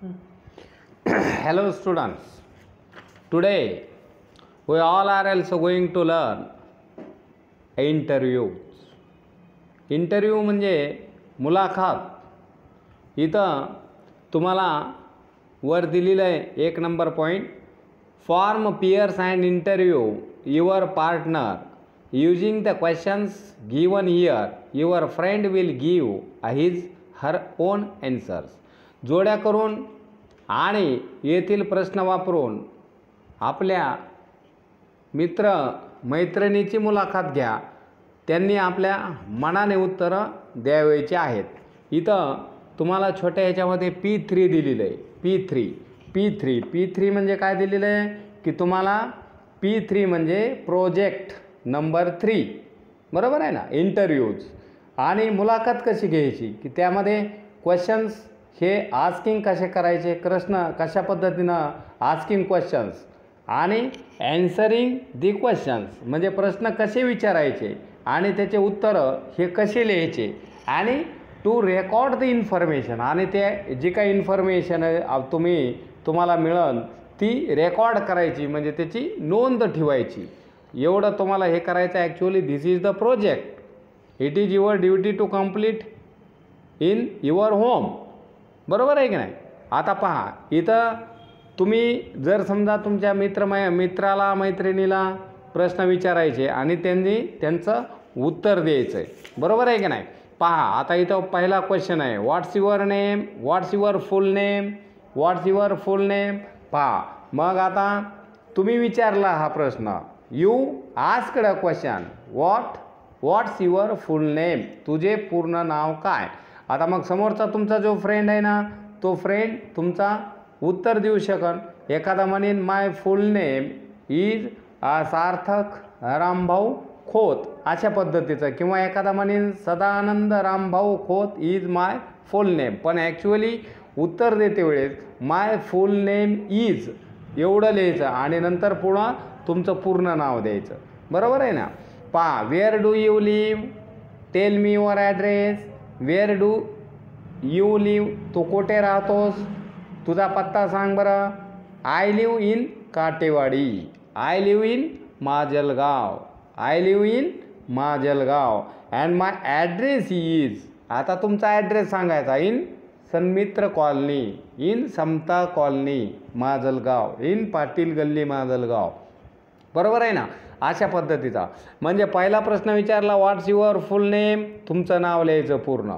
Hmm. Hello students. Today we all are also going to learn interviews. Interview म्हणजे मुलाखत. इथं तुम्हाला वर दिलेलं आहे एक number point form pairs and interview your partner using the questions given here your friend will give his her own answers जोड्या करून आणि येथील प्रश्न वापरून आपल्या मित्र मैत्रिणीची मुलाखत घ्या. त्यांनी आपल्या मनाने उत्तरं द्यावायची आहेत. इथं तुम्हाला छोट्या ह्याच्यामध्ये पी थ्री दिलेलं आहे. P three P three P three म्हणजे काय दिलेलं आहे? की तुम्हाला पी थ्री म्हणजे प्रोजेक्ट नंबर थ्री. बरोबर आहे ना? इंटरव्ह्यूज. आणि मुलाखत कशी घ्यायची? की त्यामध्ये क्वेश्चन्स हे आस्किंग कसे करायचे? प्रश्न कशा पद्धतीनं आस्किंग क्वेश्चन्स आणि ॲन्सरिंग दी क्वेश्चन्स म्हणजे प्रश्न कसे विचारायचे? आणि त्याचे उत्तरं हे कसे लिहायचे? आणि टू रेकॉर्ड द इन्फॉर्मेशन आणि ते जी काही इन्फॉर्मेशन तुम्ही तुम्हाला मिळन ती रेकॉर्ड करायची. म्हणजे त्याची नोंद ठेवायची. एवढं तुम्हाला हे करायचं actually this is the project it is your duty to complete in your home बरोबर आहे की नाही? आता पहा इथं तुम्ही जर समजा तुमच्या मित्र मै मित्राला मैत्रिणीला प्रश्न विचारायचे आणि त्यांनी त्यांचं उत्तर द्यायचं आहे बरोबर आहे की नाही? पहा आता इथं पहिला क्वेश्चन आहे. What's your name what's your full name what's your full name पहा मग आता तुम्ही विचारला हा प्रश्न. You asked question what what's your full name तुझे पूर्ण नाव काय? आता मग समोरचा तुमचा जो फ्रेंड आहे ना तो फ्रेंड तुमचा उत्तर देऊ शकन. एखादा म्हणेन my full name is Sarthak Rambhau Khot. अशा पद्धतीचं. किंवा एखादा म्हणेन Sadanand Rambhau Khot is my full name पण ॲक्च्युअली उत्तर देते वेळेस माय फुल नेम इज एवढं लिहायचं आणि नंतर पुन्हा तुमचं पूर्ण नाव द्यायचं. बरोबर आहे ना? पा where do you live tell me your address where do you live तू कुठे राहतोस? तुझा पत्ता सांग बरं. I live in Katewadi. I live in Majalgaon. I live in Majalgaon. And my address is आता तुमचा ॲड्रेस सांगायचा. In Sanmitra colony. In Samata colony. Majalgaon. In Patil Galli Majalgaon. बरोबर आहे ना? अशा पद्धतीचा. म्हणजे पहिला प्रश्न विचारला व्हॉट्स युअर फुल नेम तुमचं नाव लिहायचं पूर्ण.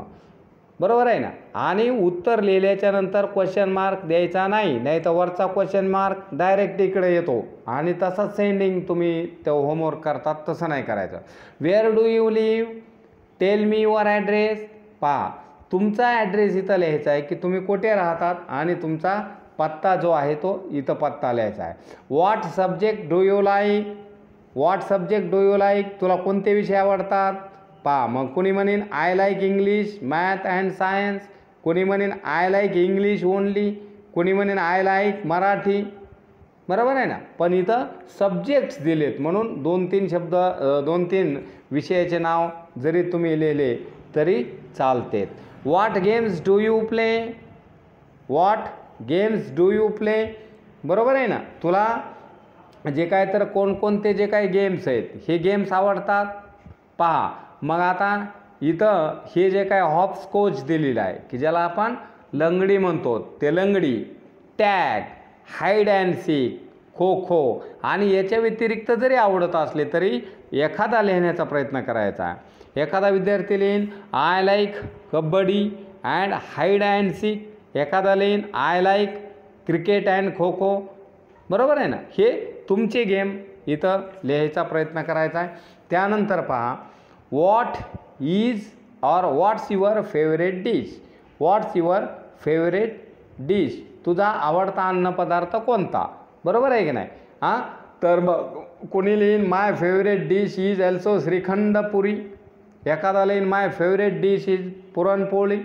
बरोबर आहे ना? आणि उत्तर लिहिल्याच्या नंतर क्वेश्चन मार्क द्यायचा नाही नाही तर वरचा क्वेश्चन मार्क डायरेक्ट इकडे येतो. आणि तसंच सेंडिंग तुम्ही ते होमवर्क करतात तसं नाही करायचं. Where do you live tell me your address पहा तुमचा ॲड्रेस इथं लिहायचा आहे की तुम्ही कुठे राहतात आणि तुमचा पत्ता जो आहे तो इथं पत्ता लिहायचा आहे. What subject do you like what subject do you like तुला कोणते विषय आवडतात? पहा मग कुणी म्हणेन I like English math and science कोणी म्हणेन आय लाईक इंग्लिश ओनली कोणी म्हणेन आय लाईक मराठी. बरोबर आहे ना? पण इथं सब्जेक्ट्स दिलेत म्हणून दोन तीन शब्द दोन तीन विषयाचे नाव जरी तुम्ही लिहिले तरी चालतेत. What games do you play what games do you play? बरोबर आहे ना? तुला जे काय तर कोणकोणते जे काही गेम्स आहेत हे गेम्स आवडतात? पहा मग आता इथं हे जे काय हॉप्स कोच दिलेलं आहे की ज्याला आपण लंगडी म्हणतो ते langdi tag hide and seek kho kho आणि याच्या व्यतिरिक्त जरी आवडत असले तरी एखादा लिहिण्याचा प्रयत्न करायचा. एखादा विद्यार्थी लिहीन I like kabaddi and hide and seek. एखादा लिहीन I like cricket and kho kho बरोबर आहे ना? हे तुमचे गेम इथं लिहायचा प्रयत्न करायचा आहे. त्यानंतर पहा what is or what's your favourite dish what's your favourite dish तुझा आवडता अन्नपदार्थ कोणता? बरोबर आहे की नाही? हां? तर मग कोणी लिहीन my favourite dish is also shrikhand puri एखादा लिहीन my favourite dish is puranpoli.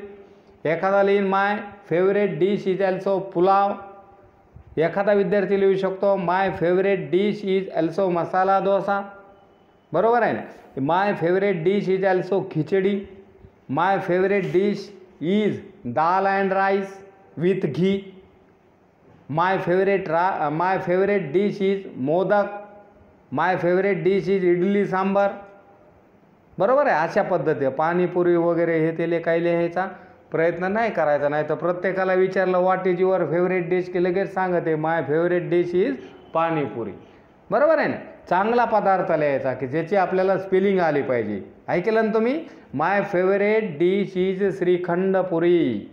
एखादा लिहीन my favourite dish is also pulao. एखादा विद्यार्थी लिहू शकतो my favourite dish is also masala dosa. बरोबर आहे ना? My favourite dish is also khichdi. My favourite dish is dal and rice with ghee. My favourite रा my favourite dish is modak. My favourite dish is idli sambar. बरोबर आहे? अशा पद्धती पाणीपुरी वगैरे हे ते काही लिहायचा प्रयत्न नाही करायचा नाही तर प्रत्येकाला विचारलं what is your favourite dish की लगेच सांगते my favourite dish is panipuri. बरोबर आहे ना? चांगला पदार्थ लिहायचा की ज्याची आपल्याला स्पेलिंग आली पाहिजे. ऐकलं ना तुम्ही? My favourite dish is shrikhandpuri.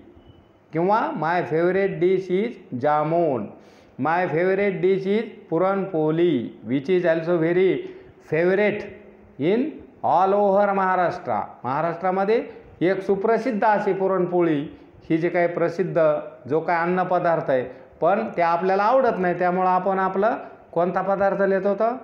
किंवा my favourite dish is jamun. My favourite dish is puranpoli which is also very favourite in all over Maharashtra महाराष्ट्रामध्ये एक सुप्रसिद्ध अशी पुरणपोळी ही जे काही प्रसिद्ध जो काय अन्नपदार्थ आहे पण ते आपल्याला आवडत नाही त्यामुळं आपण आपलं कोणता पदार्थ लिहित होतं?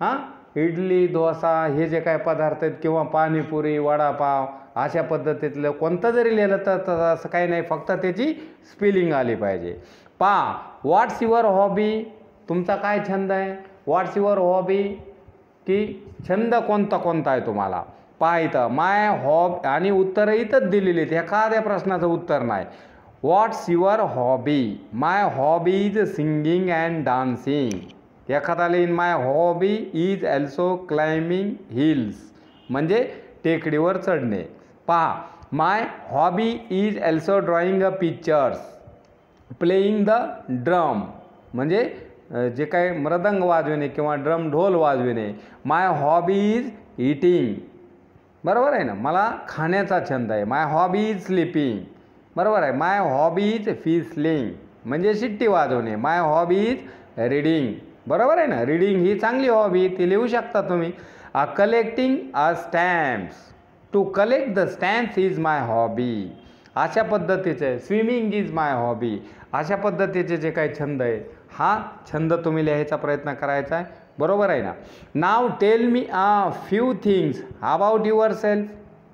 हां? इडली डोसा हे जे काय पदार्थ आहेत किंवा पाणीपुरी वडापाव अशा पद्धतीतलं कोणतं जरी लिहिलं तर तर असं काही नाही फक्त त्याची स्पेलिंग आली पाहिजे. पा व्हॉट्स युअर हॉबी तुमचा काय छंद आहे? व्हॉट्स युअर हॉबी की छंद कोणता कोणता आहे तुम्हाला? पहा माय हॉब आणि उत्तरं इथंच दिलेली आहेत. एखाद्या प्रश्नाचं उत्तर नाही. What's your hobby my hobby is singing and dancing एखादा लिहिन my hobby is also climbing hills म्हणजे टेकडीवर चढणे. पहा my hobby is also drawing a pictures playing the drum म्हणजे जे काही मृदंग वाजविणे किंवा ड्रम ढोल वाजविणे. माय हॉबी इज इटिंग बरोबर आहे ना? मला खाण्याचा छंद आहे. माय हॉबी इज स्लिपिंग बरोबर आहे? माय हॉबी इज फिसलिंग म्हणजे शिट्टी वाजवणे. माय हॉबी इज रीडिंग बरोबर आहे ना? रीडिंग ही चांगली हॉबी ती लिहू शकता तुम्ही. आ collecting a stamps to collect the stamps is my hobby अशा पद्धतीचे. स्विमिंग इज माय हॉबी अशा पद्धतीचे जे काही छंद आहे हा छंद तुम्ही लिहायचा प्रयत्न करायचा आहे. बरोबर आहे ना? नाव tell me a few things about yourself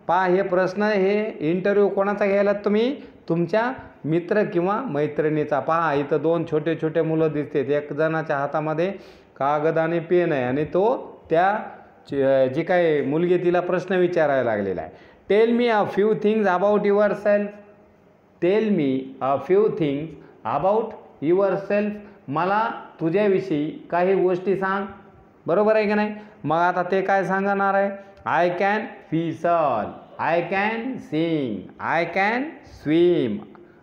पहा हे प्रश्न हे इंटरव्ह्यू कोणाचा घ्यायला तुम्ही? तुमच्या मित्र किंवा मैत्रिणीचा. पहा इथं दोन छोटे छोटे मुलं दिसतात. एक जणाच्या हातामध्ये कागद आणि पेन आहे आणि तो त्या जी काय मुलगी तिला प्रश्न विचारायला लागलेला आहे. Tell me a few things about yourself tell me a few things about yourself मला तुझ्याविषयी काही गोष्टी सांग. बरोबर आहे की नाही? मग आता ते काय सांगणार आहे? आय कॅन फिसल I can sing I can swim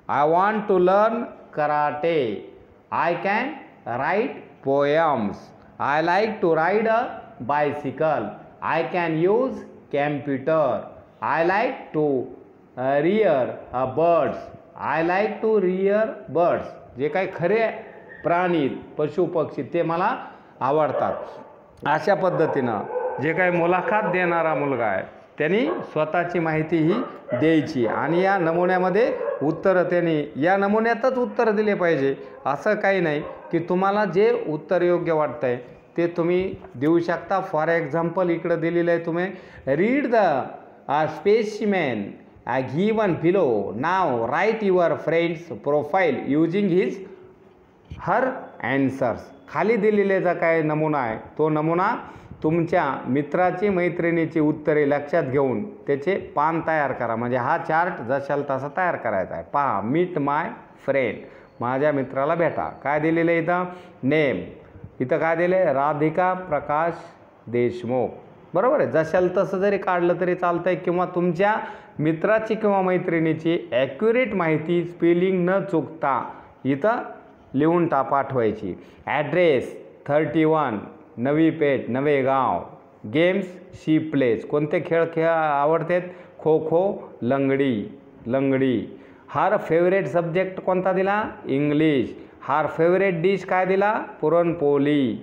I want to learn karate I can write poems I like to ride a bicycle I can use computer I like to rear a birds I like to rear birds जे काही खरे प्राणी पशु पक्षी ते मला आवडतात. अशा पद्धतीनं जे काही मुलाखत देणारा मुलगा आहे त्यांनी स्वतःची माहिती ही द्यायची आणि या नमुन्यामध्ये उत्तरं त्यांनी या नमुन्यातच उत्तर दिले पाहिजे. असं काही नाही की तुम्हाला जे उत्तर योग्य वाटतं आहे ते तुम्ही देऊ शकता. फॉर एक्झाम्पल इकडं दिलेलं आहे तुम्ही. Read the specimen given below now write your friend's profile using his her answers खाली दिलेल्याचा काय नमुना आहे? तो नमुना तुमच्या मित्राची मैत्रिणीची उत्तरे लक्षात घेऊन त्याचे पान तयार करा. म्हणजे हा चार्ट जशाल तसा तयार करायचा आहे. पहा मीट माय फ्रेंड माझ्या मित्राला भेटा. काय दिलेलं आहे इथं? नेम. इथं काय दिलं आहे राधिका प्रकाश देशमुख. बरोबर आहे? जशाल तसं जरी काढलं तरी चालतं आहे किंवा तुमच्या मित्राची किंवा मैत्रिणीची ॲक्युरेट माहिती स्पेलिंग न चुकता इथं लिहून टा पाठवायची. ॲड्रेस थर्टी वन नवी पेठ नवे गाव. गेम्स शी प्लेस कोणते खेळ खेळ आवडतात? खो खो लंगडी लंगडी. हार फेवरेट सब्जेक्ट कोणता दिला? इंग्लिश हार फेवरेट डिश काय दिला? पुरणपोळी.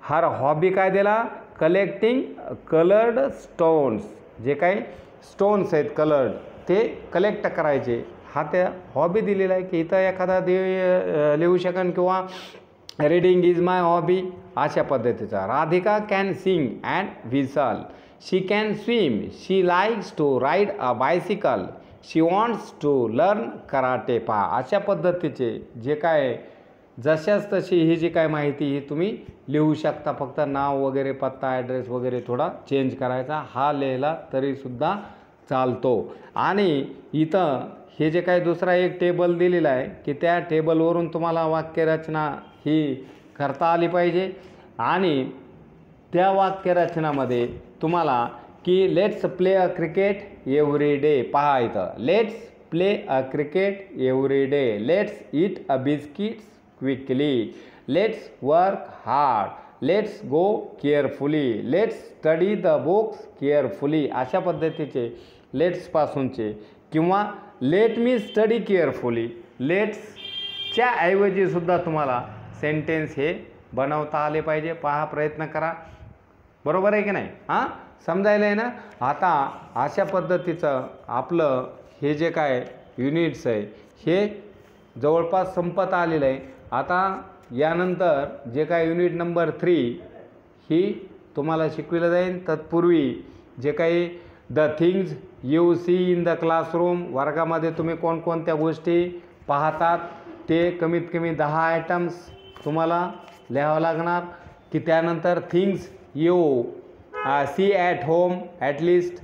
हार हॉबी काय दिला? कलेक्टिंग कलर्ड स्टोन्स जे काही स्टोन्स आहेत कलर्ड ते कलेक्ट करायचे. हा त्या हॉबी दिलेला आहे की इथं एखादा दे लिहू शकन किंवा रीडिंग इज माय हॉबी अशा पद्धतीचा. Radhika can sing and whistle she can swim she likes to ride a bicycle she wants to learn karate पा अशा पद्धतीचे जे काय जशाच तशी ही जी काय माहिती ही तुम्ही लिहू शकता. फक्त नाव वगैरे पत्ता ॲड्रेस वगैरे थोडा चेंज करायचा. हा लिहिला तरीसुद्धा चालतो. आणि इथं हे जे काही दुसरा एक टेबल दिलेला आहे की त्या टेबलवरून तुम्हाला वाक्यरचना ही करता आली पाहिजे. आणि त्या वाक्यरचनामध्ये तुम्हाला की let's play a cricket every day पहा इथं. Let's play a cricket every day let's eat a biscuits quickly let's work hard let's go carefully let's study the books carefully अशा पद्धतीचे लेट्सपासूनचे किंवा लेट मी स्टडी केअरफुली लेट्सच्या ऐवजीसुद्धा तुम्हाला sentence हे बनवता आले पाहिजे. पहा प्रयत्न करा. बरोबर आहे की नाही? हां? समजायला आहे ना? आता अशा पद्धतीचं आपलं हे जे काय युनिट्स आहे हे जवळपास संपत आलेलं आहे. आता यानंतर जे काय युनिट नंबर थ्री ही तुम्हाला शिकविलं जाईल. तत्पूर्वी जे काही the things you see in the classroom वर्गामध्ये तुम्ही कोणकोणत्या गोष्टी पाहतात ते कमीत कमी दहा आयटम्स तुम्हाला लिहावं लागणार की त्यानंतर things you see at home at least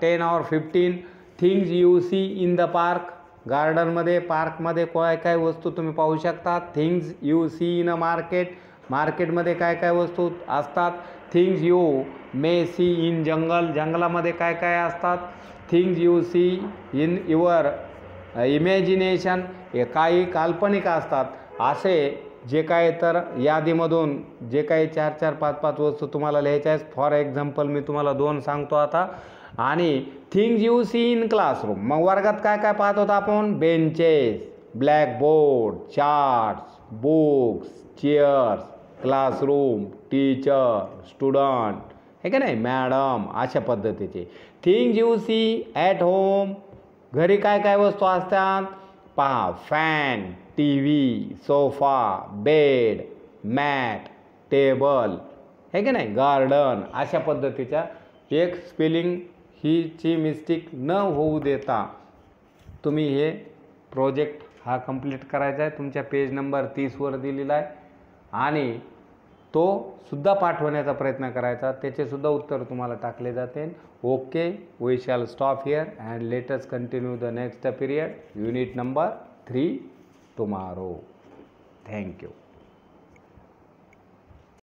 ten or fifteen things you see in the park गार्डनमध्ये पार्कमध्ये काय काय वस्तू तुम्ही पाहू शकता things you see in a market मार्केटमध्ये काय काय वस्तू असतात? Things you may see in jungle जंगलामध्ये काय काय असतात? Things you see in your imagination हे काही काल्पनिक असतात. असे जे काय तर यादीमधून जे काही चार चार पाच पाच वस्तू तुम्हाला लिहायच्या आहेत. फॉर एक्झाम्पल मी तुम्हाला दोन सांगतो आता. आणि things you see in classroom मग वर्गात काय काय पाहत होता आपण? Benches blackboard charts books chairs classroom teacher student हे का नाही? मॅडम अशा पद्धतीचे. Thing you see at home घरी काय काय वस्तू असतात? पहा fan T V sofa bed mat table हे की नाही? गार्डन अशा पद्धतीच्या एक स्पेलिंग हीची मिस्टेक न होऊ देता तुम्ही हे प्रोजेक्ट हा कंप्लीट करायचा आहे. तुमच्या पेज नंबर तीसवर दिलेला आहे. आणि तो सुद्धा पाठवण्याचा प्रयत्न करायचा. त्याचेसुद्धा उत्तर तुम्हाला टाकले जाते. Okay we shall stop here and let's continue the next period unit number three tomorrow thank you.